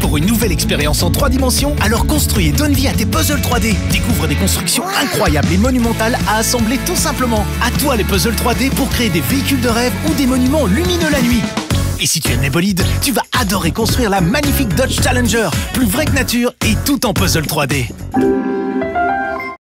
Pour une nouvelle expérience en 3 dimensions Alors construis et donne vie à tes puzzles 3D. Découvre des constructions incroyables et monumentales à assembler tout simplement. À toi les puzzles 3D pour créer des véhicules de rêve ou des monuments lumineux la nuit. Et si tu aimes les bolides, tu vas adorer construire la magnifique Dodge Challenger, plus vraie que nature et tout en puzzle 3D.